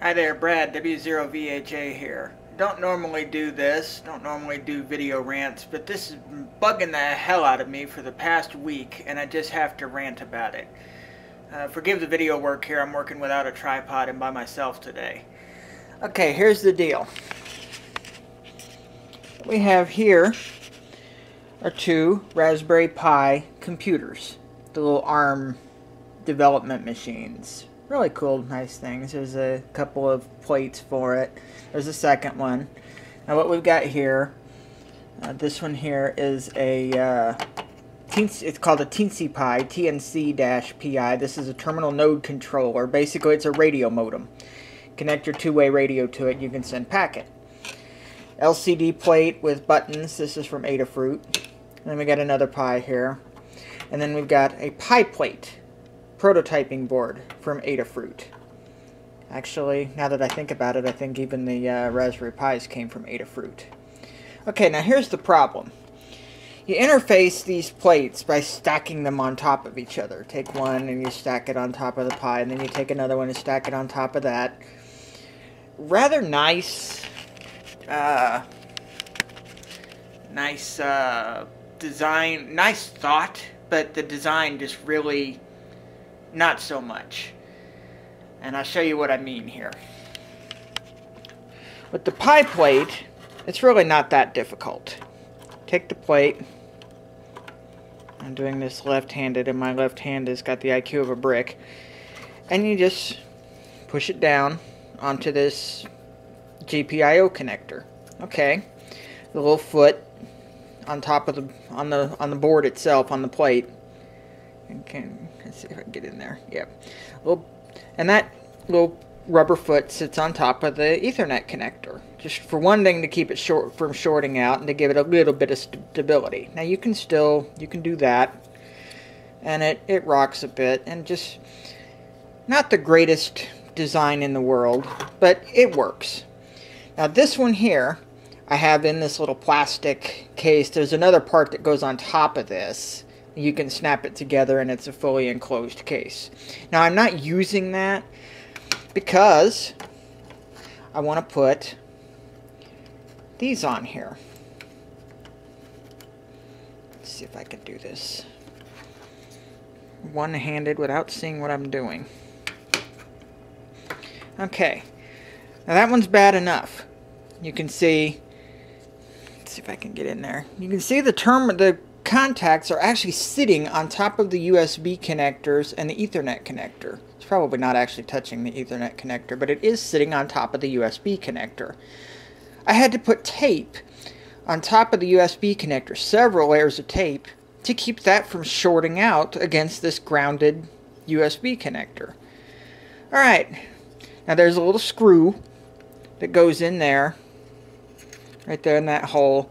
Hi there, Brad, W0VHA here. Don't normally do this, don't normally do video rants, but this is bugging the hell out of me for the past week, and I just have to rant about it. Uh, forgive the video work here, I'm working without a tripod and by myself today. Okay, here's the deal. we have here are two Raspberry Pi computers, the little ARM development machines really cool, nice things. There's a couple of plates for it. There's a second one. Now what we've got here, uh, this one here is a, uh, it's called a Teensy Pi, TNC-PI. This is a terminal node controller. Basically, it's a radio modem. Connect your two-way radio to it, you can send packet. LCD plate with buttons. This is from Adafruit. And then we got another Pi here. And then we've got a Pi plate prototyping board from Adafruit. Actually, now that I think about it, I think even the uh, Raspberry Pis came from Adafruit. Okay, now here's the problem. You interface these plates by stacking them on top of each other. Take one and you stack it on top of the Pi, and then you take another one and stack it on top of that. Rather nice, uh, nice uh, design, nice thought, but the design just really not so much. And I'll show you what I mean here. With the Pi plate, it's really not that difficult. Take the plate. I'm doing this left-handed, and my left hand has got the IQ of a brick. And you just push it down onto this GPIO connector. Okay. The little foot on top of the on the on the board itself on the plate. Okay, let's see if I can get in there. Yep. Well, and that little rubber foot sits on top of the Ethernet connector. Just for one thing to keep it short from shorting out and to give it a little bit of stability. Now you can still, you can do that. And it, it rocks a bit and just not the greatest design in the world, but it works. Now this one here, I have in this little plastic case. There's another part that goes on top of this you can snap it together and it's a fully enclosed case. Now I'm not using that because I want to put these on here. Let's see if I can do this one-handed without seeing what I'm doing. Okay, now that one's bad enough. You can see, let's see if I can get in there. You can see the term, the contacts are actually sitting on top of the USB connectors and the Ethernet connector. It's probably not actually touching the Ethernet connector, but it is sitting on top of the USB connector. I had to put tape on top of the USB connector, several layers of tape, to keep that from shorting out against this grounded USB connector. Alright, now there's a little screw that goes in there, right there in that hole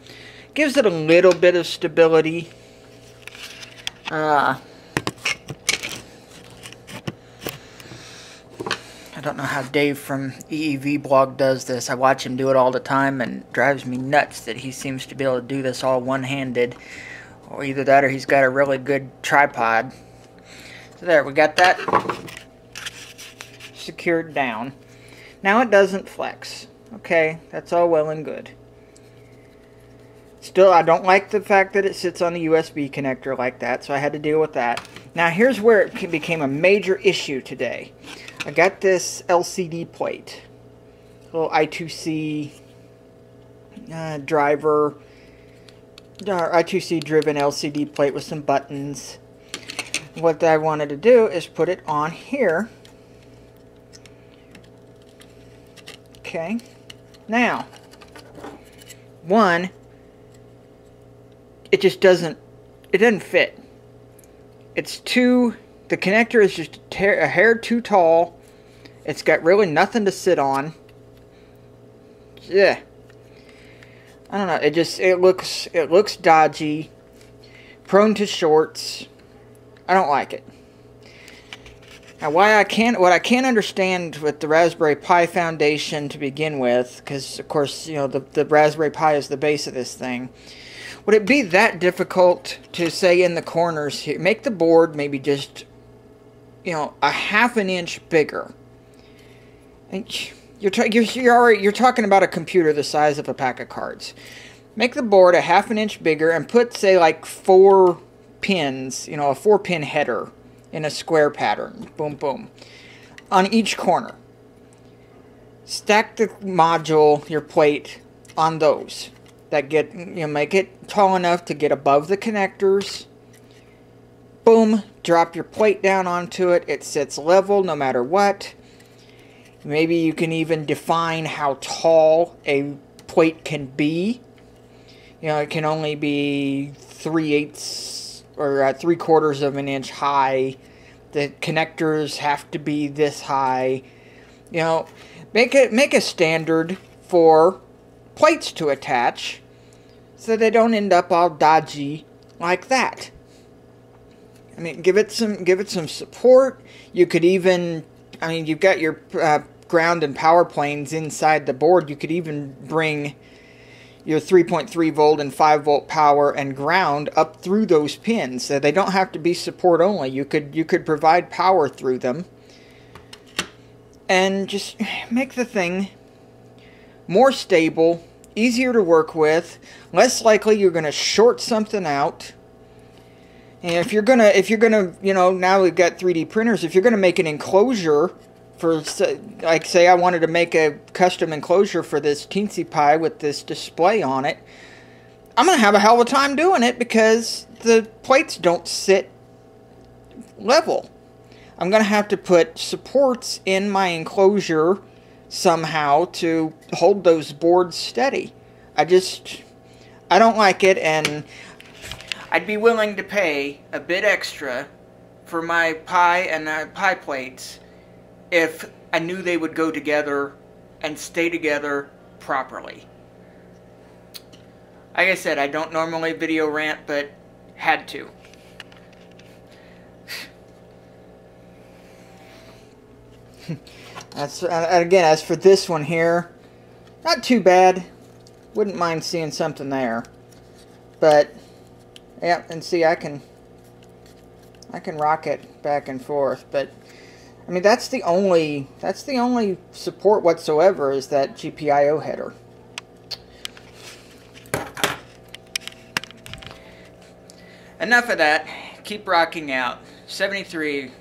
gives it a little bit of stability. Uh, I don't know how Dave from EEVblog does this. I watch him do it all the time and drives me nuts that he seems to be able to do this all one-handed. Or either that or he's got a really good tripod. So there, we got that secured down. Now it doesn't flex. Okay, that's all well and good. Still, I don't like the fact that it sits on the USB connector like that, so I had to deal with that. Now, here's where it became a major issue today. I got this LCD plate, little I2C uh, driver, uh, I2C driven LCD plate with some buttons. What I wanted to do is put it on here. Okay. Now, one, it just doesn't it doesn't fit. It's too the connector is just a, a hair too tall. It's got really nothing to sit on. Yeah. I don't know. It just it looks it looks dodgy, prone to shorts. I don't like it. Now, why I can't, what I can't understand with the Raspberry Pi Foundation to begin with, because of course you know the the Raspberry Pi is the base of this thing, would it be that difficult to say in the corners here, make the board maybe just, you know, a half an inch bigger You're, you're, you're, already, you're talking about a computer the size of a pack of cards. Make the board a half an inch bigger and put, say, like four pins, you know, a four pin header in a square pattern. Boom, boom. On each corner. Stack the module, your plate, on those. That get, you know, make it tall enough to get above the connectors. Boom, drop your plate down onto it. It sits level no matter what. Maybe you can even define how tall a plate can be. You know, it can only be three eighths or uh, three quarters of an inch high. The connectors have to be this high. You know, make it make a standard for plates to attach so they don't end up all dodgy like that. I mean, give it some give it some support. You could even, I mean, you've got your uh, ground and power planes inside the board. You could even bring your 3.3 volt and 5 volt power and ground up through those pins. So they don't have to be support only. You could you could provide power through them. And just make the thing more stable, easier to work with, less likely you're going to short something out. And if you're gonna, if you're gonna, you know, now we've got 3D printers. If you're gonna make an enclosure for like say I wanted to make a custom enclosure for this Teensy Pie with this display on it, I'm gonna have a hell of a time doing it because the plates don't sit level. I'm gonna have to put supports in my enclosure somehow to hold those boards steady. I just I don't like it and I'd be willing to pay a bit extra for my Pi and uh, Pi plates if I knew they would go together and stay together properly. Like I said, I don't normally video rant, but had to. That's uh, and again as for this one here, not too bad. Wouldn't mind seeing something there, but yeah, and see I can I can rock it back and forth, but I mean, that's the only that's the only support whatsoever is that GPIO header. Enough of that. Keep rocking out. 73